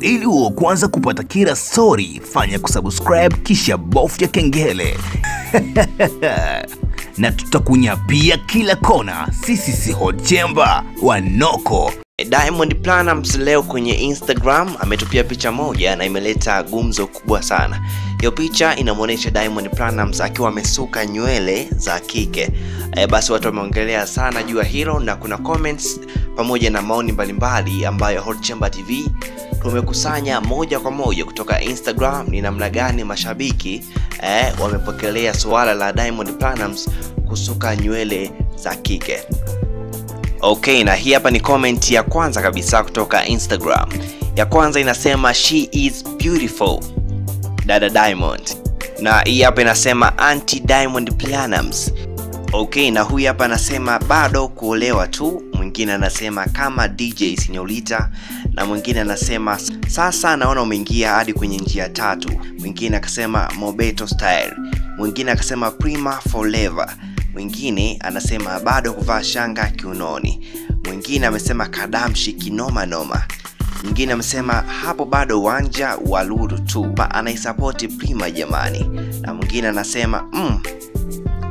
Ili uwe kwanza kupata kila story, fanya kusubscribe kisha bofya kengele. na tutakunyapia kila kona. Sisi si hot chamber, wanoko. Diamond Platnumz leo kwenye Instagram ametupia picha moja na imeleta gumzo kubwa sana. Hiyo picha inamwonyesha Diamond Platnumz akiwa amesuka nywele za kike. E, basi watu wameongelea sana juu ya hilo na kuna comments pamoja na maoni mbalimbali ambayo Hot Chamber TV tumekusanya moja kwa moja kutoka Instagram ni namna gani mashabiki eh, wamepokelea suala la Diamond Platnumz kusuka nywele za kike. Okay, na hii hapa ni comment ya kwanza kabisa kutoka Instagram. Ya kwanza inasema she is beautiful, dada Diamond, na hii hapa inasema anti Diamond Platnumz. Okay, na huyu hapa anasema bado kuolewa tu. Mwingine anasema kama DJ Sinyolita, na mwingine anasema sasa naona umeingia hadi kwenye njia tatu. Mwingine akasema Mobeto style, mwingine akasema Prima forever. Mwingine anasema bado kuvaa shanga kiunoni, mwingine amesema kadamshi kinoma noma, mwingine amesema hapo bado uwanja wa lulu tu, anaisapoti Prima jamani, na mwingine anasema mm,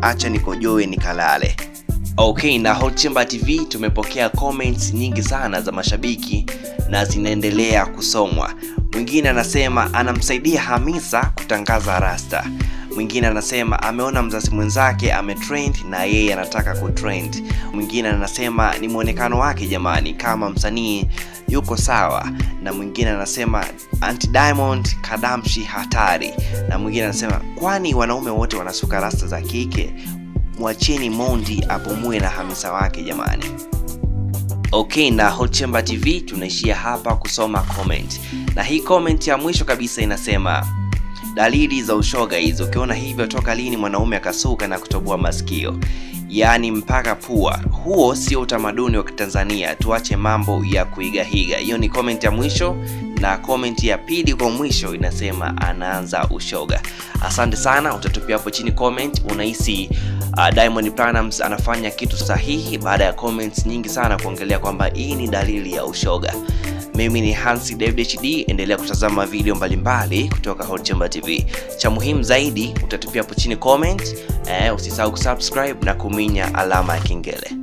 acha nikojoe nikalale. Okay, na Hot Chamber TV tumepokea comments nyingi sana za mashabiki na zinaendelea kusomwa. Mwingine anasema anamsaidia Hamisa kutangaza rasta mwingine anasema ameona mzazi mwenzake ametrend na yeye anataka kutrend. Mwingine anasema ni mwonekano wake jamani, kama msanii yuko sawa, na mwingine anasema anti Diamond kadamshi hatari, na mwingine anasema kwani wanaume wote wanasuka rasta za kike? Mwacheni Mondi apumue na Hamisa wake jamani. Okay, na Hot Chamber TV tunaishia hapa kusoma comment, na hii comment ya mwisho kabisa inasema dalili za ushoga hizo. Ukiona hivyo, toka lini mwanaume akasuka na kutoboa masikio, yaani mpaka pua? Huo sio utamaduni wa Kitanzania, tuache mambo ya kuigahiga. Hiyo ni comment ya mwisho, na comment ya pili kwa mwisho inasema anaanza ushoga. Asante sana, utatupia hapo chini comment, unahisi uh, Diamond Platnumz anafanya kitu sahihi, baada ya comments nyingi sana kuongelea kwamba hii ni dalili ya ushoga. Mimi ni Hansi David HD, endelea kutazama video mbalimbali mbali kutoka Hot Chamber TV. Cha muhimu zaidi utatupia hapo chini comment, eh, usisahau kusubscribe na kuminya alama ya kengele.